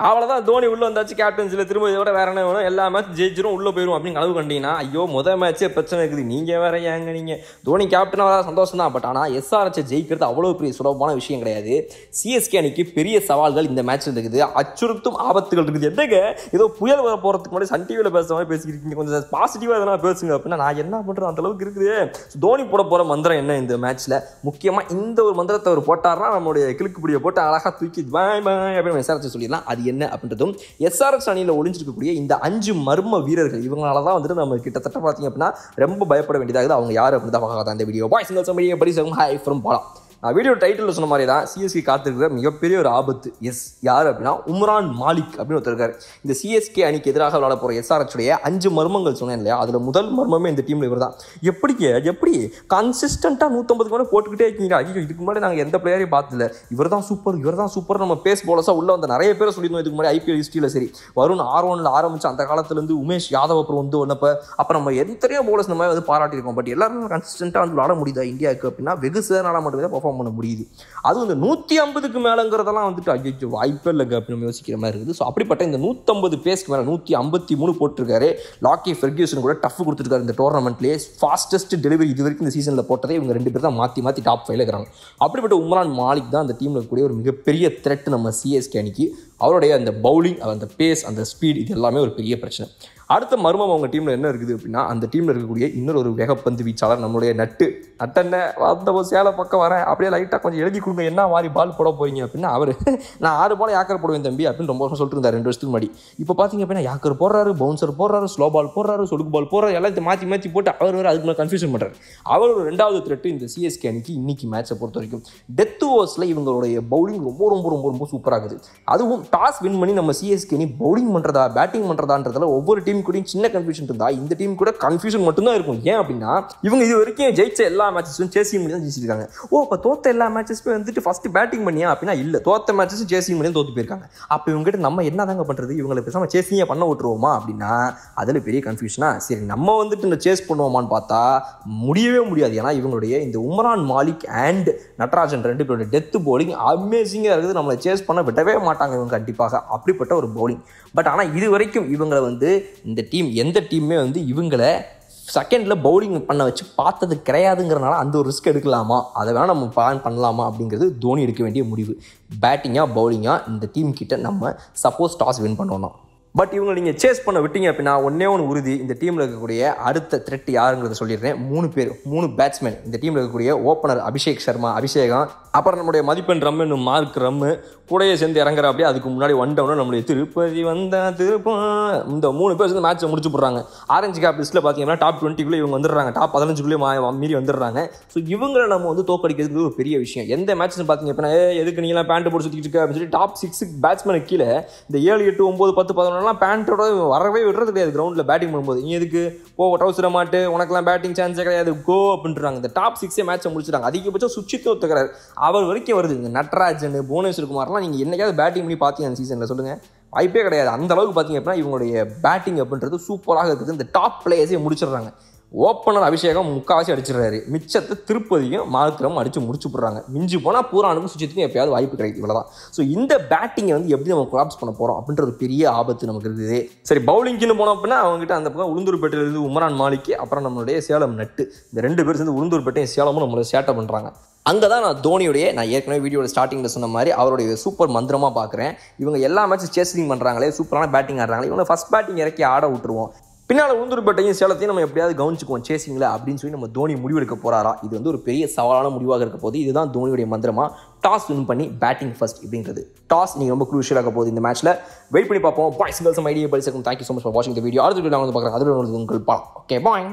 அவ்வளோதான் தோனி உள்ளே வந்தாச்சு கேப்டன்சியில் திரும்ப இதோட வேற என்ன வேணும்? எல்லா மேட்ச் ஜெயிச்சிரும் உள்ளே போயிடும் அப்படின்னு அளவு கண்டிங்கன்னா ஐயோ முத மேட்ச்சே பிரச்சனை இருக்குது. நீங்கள் வேற ஏங்க நீங்கள் தோனி கேப்டனாக வர சந்தோஷம் தான். பட் ஆனால் எஸ்ஆர்எச் ஜெயிக்கிறது அவ்வளோ பெரிய சுலபமான விஷயம் கிடையாது. சிஎஸ்கே அணிக்கு பெரிய சவால்கள் இந்த மேட்ச் இருக்குது அச்சுறுத்தும் ஆபத்துகள் இருக்குது. எதுக்கு ஏதோ புயல் வர போகிறதுக்கு முன்னாடி சன் டிவியில் பேசுற மாதிரி பேசிக்கிறீங்க கொஞ்சம் பாசிட்டிவாக எதனா பேசுங்க அப்படின்னா நான் என்ன பண்ணுறது அந்த அளவுக்கு இருக்குது. தோனி போட போகிற மந்திரம் என்ன இந்த மேட்ச்சில் முக்கியமாக இந்த ஒரு மந்திரத்தை அவர் போட்டார்னா நம்மளுடைய கிழக்கு பிடியை போட்டு அழகாக தூக்கி பாய் பாய் அப்படின்னு எஸ்ஆர்எச் சொல்லிடலாம். அது என்ன அப்படின்றதும் எஸ்ஆர்எஸ் அணியில் ஒளிஞ்சிருக்கக்கூடிய இந்த அஞ்சு மர்ம வீரர்கள் இவங்களால தான் வந்துட்டு நம்ம கிட்டத்தட்ட பார்த்தீங்க அப்படின்னா ரொம்ப பயப்பட வேண்டியதாகுது. அவங்க யார் அப்படின்னு தான் பார்க்க இந்த வீடியோ பாய் சிங்கல் சம்படி படி ஹாய் ஃப்ரம் பாலா நான் வீடியோ டைட்டில் சொன்ன மாதிரி தான் சிஎஸ்கே காத்திருக்கிற மிகப்பெரிய ஒரு ஆபத்து. எஸ் யார் அப்படின்னா உம்ரான் மாலிக் அப்படின்னு ஒருத்தர் இருக்காரு. இந்த சிஎஸ்கே அணிக்கு எதிராக விளாட போகிற எஸ்ஆர்எச்சுடைய அஞ்சு மர்மங்கள் சொன்னேன் இல்லையா? அதில் முதல் மர்மமே இந்த டீமில் இவர் தான் எப்படிங்க எப்படி கன்சிஸ்டண்ட்டாக நூற்றம்பதுக்கு மேலே போட்டுக்கிட்டே இருக்கீங்க? ஐயோ இதுக்கு முன்னாடி நாங்கள் எந்த பிளேயரையும் பார்த்ததில்ல. இவர் தான் சூப்பர் இவர் தான் சூப்பர் நம்ம பேஸ் போலஸாக உள்ள வந்த நிறைய பேர் சொல்லியிருந்தோம். இதுக்கு முன்னாடி ஐபிஎல் ஹிஸ்ட்ரியில் சரி. வருண் ஆர் ஒன்ல ஆரம்பிச்சு அந்த காலத்துலேருந்து உமேஷ் யாதவ் அப்புறம் வந்து வந்தப்ப அப்போ நம்ம எத்தனையோ போலஸ் நம்ம வந்து பாராட்டியிருக்கோம். பட் எல்லாருமே கன்சிஸ்டண்ட்டாக வந்து விளாட முடியுதா? இந்தியாவுக்கு அப்படின்னா வெகு சேரனால மட்டுமே தான் பர்ஃபார்ம் பண்ண முடியுது. அதுவும் இந்த நூற்றி ஐம்பதுக்கு மேலேங்கிறதெல்லாம் வந்துட்டு ஐயோ வாய்ப்பே இல்லைங்க அப்படின்னு நம்ம யோசிக்கிற மாதிரி இருக்குது. ஸோ அப்படிப்பட்ட இந்த நூற்றம்பது பேஸ்க்கு மேலே நூற்றி ஐம்பத்தி மூணு போட்டிருக்காரு. லாக்கி ஃபெர்கியூசன் கூட டஃப் கொடுத்துருக்காரு இந்த டோர்னமெண்ட்லேயே ஃபாஸ்டஸ்ட் டெலிவரி இது வரைக்கும் இந்த சீசனில் போட்டதே இவங்க ரெண்டு பேர் தான் மாற்றி மாற்றி டாப் ஃபைவ்ல இருக்கிறாங்க. அப்படிப்பட்ட உம்ரான் மாலிக் தான் அந்த டீமில் இருக்கக்கூடிய ஒரு மிகப்பெரிய த்ரெட் நம்ம சிஎஸ்கே அணிக்கு. அவருடைய அந்த பவுலிங் அந்த பேஸ் அந்த ஸ்பீட் இது எல்லாமே ஒரு பெரிய பிரச்சனை. அடுத்த மர்மம் அவங்க டீமில் என்ன இருக்குது அப்படின்னா அந்த டீமில் இருக்கக்கூடிய இன்னொரு ஒரு வேகப்பந்து வீச்சாளர் நம்மளுடைய நட்டு. நட்டென்ன அந்த ஒரு சேலை பக்கம் வரேன். அப்படியே லைட்டாக கொஞ்சம் எழுதி கொடுங்க என்ன மாதிரி பால் போட போறீங்க அப்படின்னா அவர் நான் ஆறு பால் யாக்கர் போடுவேன் தம்பி அப்படின்னு ரொம்ப வருஷம் சொல்லிட்டு இருந்தார் ரெண்டு வருஷத்துக்கு முன்னாடி. இப்போ பார்த்தீங்க அப்படின்னா யாக்கர் போடுறாரு பவுன்சர் போடுறாரு ஸ்லோ பால் போடுறாரு சொடுக்கு பால் போடுறாரு எல்லாத்தையும் மாற்றி மாற்றி போட்டு அவர் வேறு அதுக்கு மேலே கன்ஃபியூஷன் பண்ணுறாரு அவர் ஒரு ரெண்டாவது த்ரெட்டு இந்த சிஎஸ்கே அணிக்கு இன்னைக்கு மேட்சை பொறுத்த வரைக்கும். டெத் ஓவர்ஸில் இவங்களுடைய பவுலிங் ரொம்ப ரொம்ப ரொம்ப ரொம்ப சூப்பராகுது அதுவும் டாஸ் வின் பண்ணி நம்ம சிஎஸ்கே அணி பவுலிங் பண்ணுறதா பேட்டிங் பண்ணுறதான்றதுல ஒவ்வொரு டீம் டீம் கூடயும் சின்ன கன்ஃபியூஷன் இருந்தா இந்த டீம் கூட கன்ஃபியூஷன் மட்டும்தான் இருக்கும். ஏன் அப்படின்னா இவங்க இது வரைக்கும் ஜெயிச்ச எல்லா மேட்சஸும் சேசிங் மணி தான் ஜெயிச்சிருக்காங்க. ஓ இப்போ தோத்த எல்லா மேட்சஸுமே வந்துட்டு ஃபர்ஸ்ட் பேட்டிங் பண்ணியா அப்படின்னா இல்லை. தோத்த மேட்சஸும் சேசிங் மணி தோத்து போயிருக்காங்க. அப்போ இவங்ககிட்ட நம்ம என்ன தாங்க பண்ணுறது இவங்களை பேசாமல் சேசிங்கே பண்ண விட்டுருவோமா அப்படின்னா அதில் பெரிய கன்ஃபியூஷனா சரி நம்ம வந்துட்டு இந்த சேஸ் பண்ணுவோமான்னு பார்த்தா முடியவே முடியாது. ஏன்னா இவங்களுடைய இந்த உமரான் மாலிக் அண்ட் நட்ராஜன் ரெண்டு பேரோட டெத்து போலிங் அமேசிங்காக இருக்குது. நம்மளை சேஸ் பண்ண விடவே மாட்டாங்க இவங்க கண்டிப்பாக. அப்படிப்பட்ட ஒரு பவுலிங் பட் ஆனால் இது வரைக்கும் இவங்களை வந்து இந்த டீம் எந்த டீமுமே வந்து இவங்களை செகண்டில் பவுலிங் பண்ண வச்சு பார்த்தது கிடையாதுங்கிறனால அந்த ஒரு ரிஸ்க் எடுக்கலாமா? அதை வேணால் நம்ம பிளான் பண்ணலாமா அப்படிங்கிறது தோனி எடுக்க வேண்டிய முடிவு. பேட்டிங்காக பவுலிங்காக இந்த டீம் கிட்ட நம்ம சப்போஸ் டாஸ் வின் பண்ணணும். பட் இவங்க நீங்கள் சேஸ் பண்ண விட்டீங்க அப்படின்னா ஒன்றே ஒன்று உறுதி. இந்த டீமில் இருக்கக்கூடிய அடுத்த த்ரெட் யாருங்கிறத சொல்லிடுறேன். மூணு பேர் மூணு பேட்ஸ்மேன் இந்த டீமில் இருக்கக்கூடிய ஓப்பனர் அபிஷேக் சர்மா அபிஷேகம். அப்புறம் நம்முடைய மதிப்பெண் ரம்மு மார்க் ரம்மு கூடையே சேர்ந்து இறங்குற அப்படியே அதுக்கு முன்னாடி ஒன் டவுனில் நம்மளுடைய திருப்பதி வந்த திருப்பம். இந்த மூணு பேர் சேர்ந்து மேட்ச்சை முடிச்சு போடுறாங்க. ஆரஞ்சு கேப் லிஸ்ட்டில் பார்த்தீங்கன்னா டாப் டுவெண்ட்டிக்குள்ளே இவங்க வந்துடுறாங்க. டாப் பதினஞ்சுக்குள்ளே மா மீறி வந்துடுறாங்க. ஸோ இவங்களை நம்ம வந்து தோக்கடிக்கிறதுக்கு ஒரு பெரிய விஷயம். எந்த மேட்ச்னு பார்த்தீங்க அப்படின்னா ஏ எதுக்கு நீங்களாம் பேண்ட் போட்டு சுற்றிட்டு இருக்க? அப்படின்னு சொல்லி டாப் சிக்ஸ் பேட்ஸ்மேனுக்கு கீழே இந்த ஏழு எட்டு ஒம்பது பத்து பதினொன்று பதினொன்றுலாம் பேண்ட்டோட வரவே விடுறது கிடையாது கிரவுண்டில் பேட்டிங் பண்ணும்போது. நீ எதுக்கு? ஓ ட்ரௌசர மாட்டு. உனக்கெல்லாம் பேட்டிங் சான்ஸே கிடையாது. கோ அப்படின்றாங்க. இந்த டாப் சிக்ஸே மேட்ச்சை முடிச்சிட்டாங்க. அதிகபட்சம் சுச்சித்து ஒத்துக்கிறார். அவர் வரைக்கும் வருது. இந்த நட்ராஜன் புவனேஸ்வர் குமார்லாம் நீங்கள் என்னைக்காவது பேட்டிங் பண்ணி பார்த்தீங்க அந்த சீசனில் சொல்லுங்கள் வாய்ப்பே கிடையாது. அந்த அளவுக்கு பார்த்தீங்க அப்படின்னா இவங்களுடைய பேட்டிங் அப்படின்றது சூப்பராக இருக்குது. இந்த டாப் பிளேயர்ஸே முடிச்சிடுறாங்க. ஓப்பனர் அபிஷேகம் முக்காவாசி அடிச்சிடுறாரு. மிச்சத்தை திருப்பதியும் மார்க்கிரம் அடித்து முடிச்சு போடுறாங்க. மிஞ்சி போனால் பூரானுக்கும் சுச்சித்துக்கும் எப்பயாவது வாய்ப்பு கிடைக்கும் இவ்வளோதான் ஸோ இந்த பேட்டிங்கை வந்து எப்படி நம்ம கொலாப்ஸ் பண்ண போகிறோம் அப்படின்ற ஒரு பெரிய ஆபத்து நமக்கு இருக்குது சரி பவுலிங்க்குன்னு போனோம் அப்படின்னா அவங்ககிட்ட அந்த பக்கம் உளுந்தூர்பேட்டையிலிருந்து உமரான் மாலிக்கு அப்புறம் நம்மளுடைய சேலம் நட்டு இந்த ரெண்டு பேர் சேர்ந்து உளுந்தூர்பேட்டையும் சேலமும் நம்மளை சேட்டை பண்ணுறாங்க அங்கே தான் நான் தோனியுடைய நான் ஏற்கனவே வீடியோட ஸ்டார்டிங்கில் சொன்ன மாதிரி அவருடைய சூப்பர் மந்திரமாக பார்க்குறேன் இவங்க எல்லா மேட்சும் சேசிங் பண்ணுறாங்களே சூப்பரான பேட்டிங் ஆடுறாங்களே இவங்க ஃபஸ்ட் பேட்டிங் இறக்கி ஆட விட்டுருவோம். பின்னால் உளுந்தூர்பேட்டையும் சேலத்தையும் நம்ம எப்படியாவது கவனிச்சுக்குவோம். சேசிங்களா அப்படின்னு சொல்லி நம்ம தோனி முடிவெடுக்க போகிறாரா இது வந்து ஒரு பெரிய சவாலான முடிவாக இருக்க போது இதுதான் தோனியுடைய மந்திரமாக டாஸ் வின் பண்ணி பேட்டிங் ஃபர்ஸ்ட் அப்படின்றது. டாஸ் நீங்கள் ரொம்ப குரூஷியலாக போகுது இந்த மேட்ச்சில் வெயிட் பண்ணி பார்ப்போம். Boys girls idea பரிசக்கும் thank you so much for வாட்சிங் த வீடியோ அடுத்த வீடியோ வந்து பார்க்குறேன் அதில் உங்கள் பா ஓகே பாய்